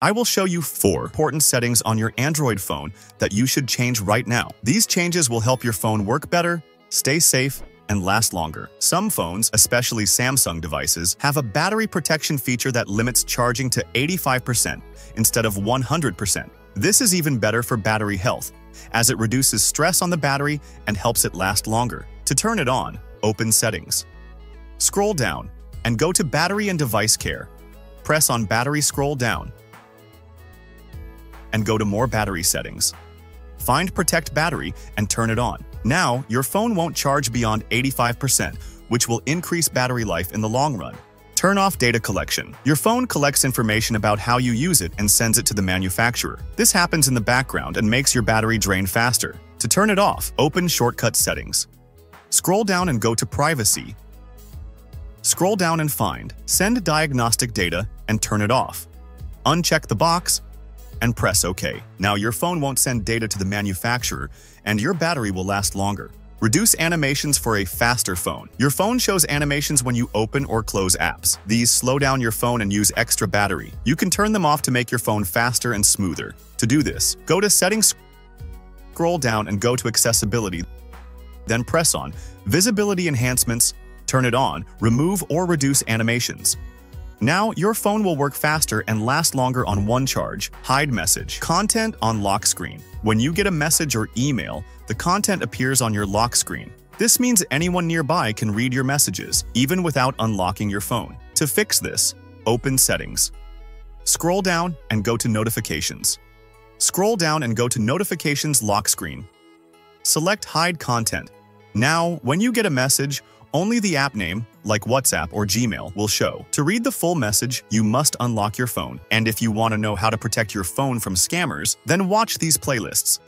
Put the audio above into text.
I will show you four important settings on your Android phone that you should change right now. These changes will help your phone work better, stay safe, and last longer. Some phones, especially Samsung devices, have a battery protection feature that limits charging to 85% instead of 100%. This is even better for battery health, as it reduces stress on the battery and helps it last longer. To turn it on, open Settings. Scroll down and go to Battery and Device Care. Press on Battery scroll down and go to More Battery Settings. Find Protect Battery and turn it on. Now, your phone won't charge beyond 85%, which will increase battery life in the long run. Turn off data collection. Your phone collects information about how you use it and sends it to the manufacturer. This happens in the background and makes your battery drain faster. To turn it off, open Shortcut Settings. Scroll down and go to Privacy. Scroll down and find Send Diagnostic Data and turn it off. Uncheck the box and press OK. Now your phone won't send data to the manufacturer and your battery will last longer. Reduce animations for a faster phone. Your phone shows animations when you open or close apps. These slow down your phone and use extra battery. You can turn them off to make your phone faster and smoother. To do this, go to Settings, scroll down and go to Accessibility. Then press on Visibility Enhancements, turn it on, remove or reduce animations. Now, your phone will work faster and last longer on one charge. Hide message. Content on lock screen. When you get a message or email, the content appears on your lock screen. This means anyone nearby can read your messages, even without unlocking your phone. To fix this, open Settings. Scroll down and go to Notifications. Scroll down and go to Notifications lock screen. Select Hide Content. Now, when you get a message, only the app name, like WhatsApp or Gmail, will show. To read the full message, you must unlock your phone. And if you want to know how to protect your phone from scammers, then watch these playlists.